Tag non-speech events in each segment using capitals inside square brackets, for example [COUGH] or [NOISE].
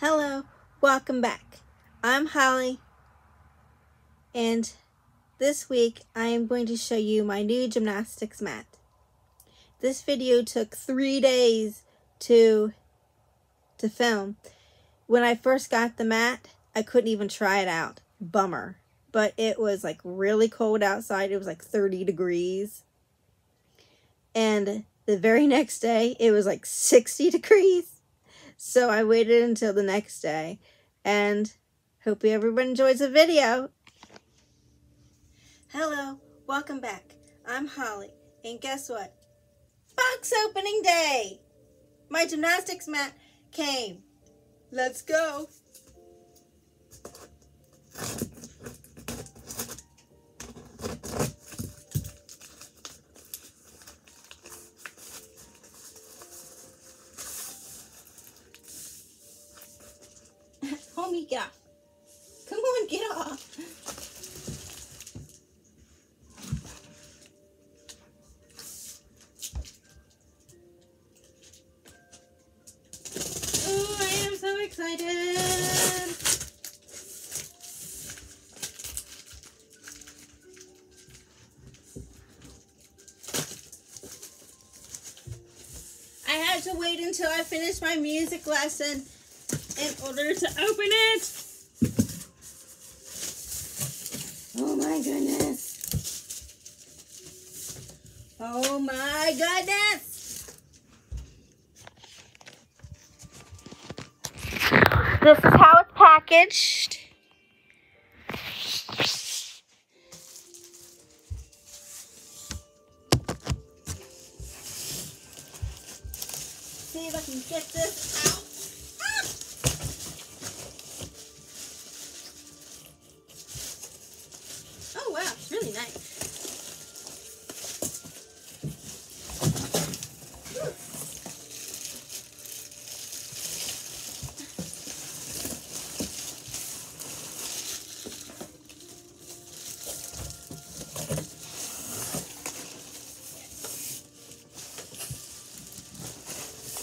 Hello, welcome back. I'm Holly, and this week I am going to show you my new gymnastics mat. This video took three days to, to film. When I first got the mat, I couldn't even try it out. Bummer. But it was like really cold outside. It was like 30 degrees. And the very [LAUGHS] next day, it was like 60 degrees. So I waited until the next day. And hope everyone enjoys the video. Hello, welcome back. I'm Holly. And guess what? Box opening day! My gymnastics mat came. Let's go. Excited. I had to wait until I finished my music lesson in order to open it. Oh my goodness. Oh my goodness. This is how it's packaged. See if I can get this out. Ah! Oh wow, it's really nice.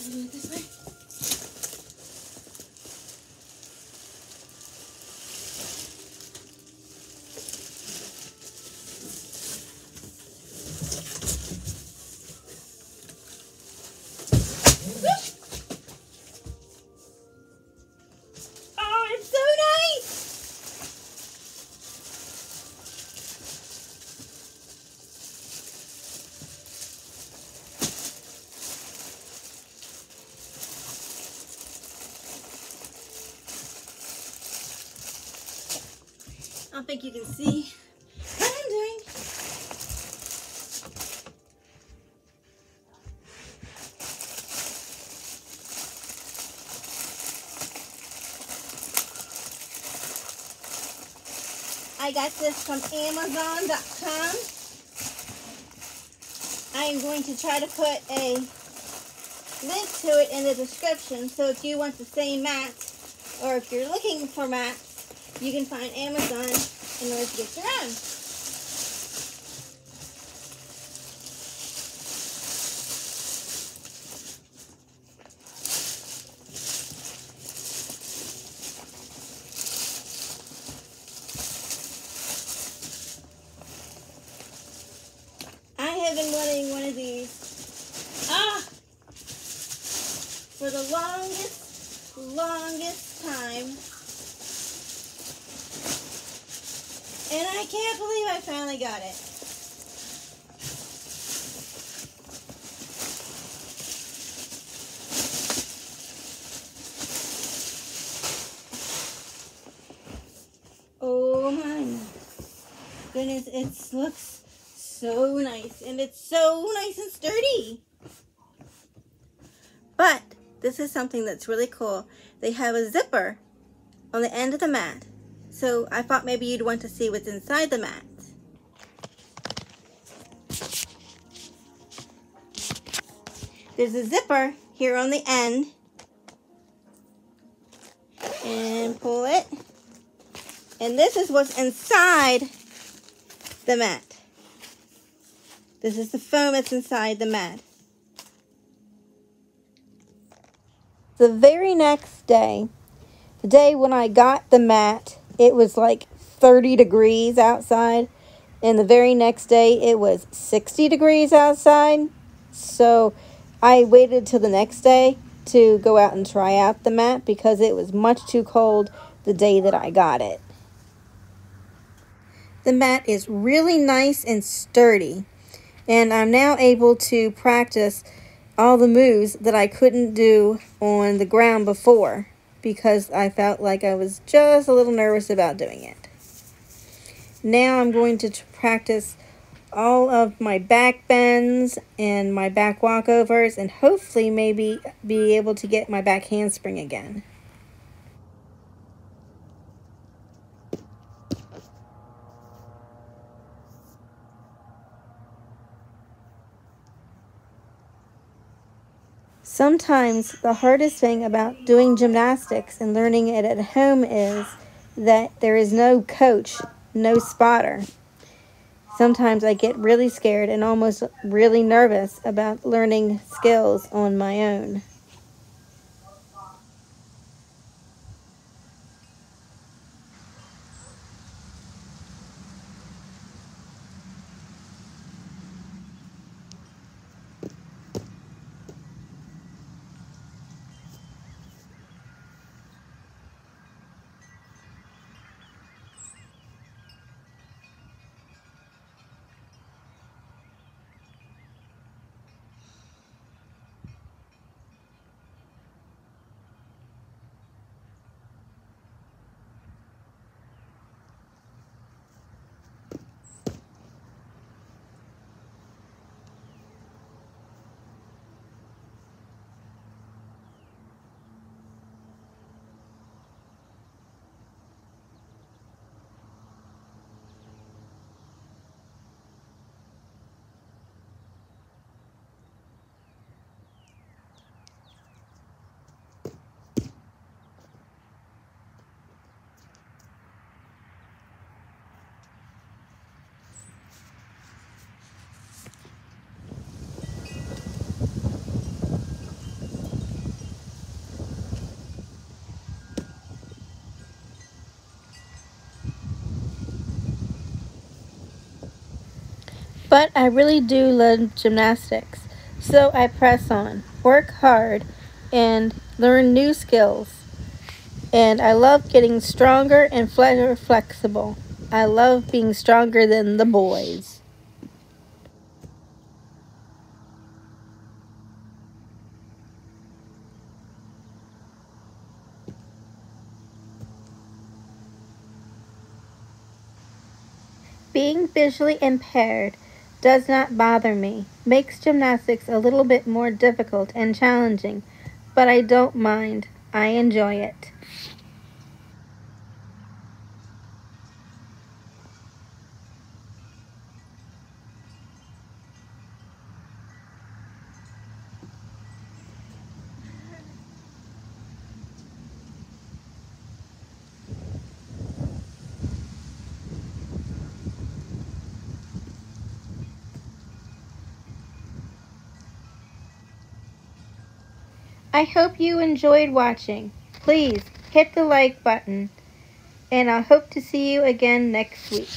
Do it this way. Oh, it's so nice! I think you can see what I'm doing. I got this from Amazon.com. I am going to try to put a link to it in the description so if you want the same mat or if you're looking for mats, you can find Amazon in order to get your own. I have been wanting one of these. Ah! For the longest, longest time. And I can't believe I finally got it. Oh my goodness, it looks so nice and it's so nice and sturdy. But this is something that's really cool. They have a zipper on the end of the mat. So I thought maybe you'd want to see what's inside the mat. There's a zipper here on the end. And pull it. And this is what's inside the mat. This is the foam that's inside the mat. The very next day, The day when I got the mat, it was like 30 degrees outside. And the very next day, it was 60 degrees outside. So I waited till the next day to go out and try out the mat because it was much too cold the day that I got it. The mat is really nice and sturdy. And I'm now able to practice all the moves that I couldn't do on the ground before because I felt like I was just a little nervous about doing it. Now I'm going to practice all of my back bends and my back walkovers and hopefully maybe be able to get my back handspring again. Sometimes the hardest thing about doing gymnastics and learning it at home is that there is no coach, no spotter. Sometimes I get really scared and almost really nervous about learning skills on my own. But I really do love gymnastics, so I press on, work hard, and learn new skills. And I love getting stronger and flexible. I love being stronger than the boys. Being visually impaired does not bother me. Makes gymnastics a little bit more difficult and challenging, but I don't mind. I enjoy it. I hope you enjoyed watching. Please hit the like button, and I hope to see you again next week.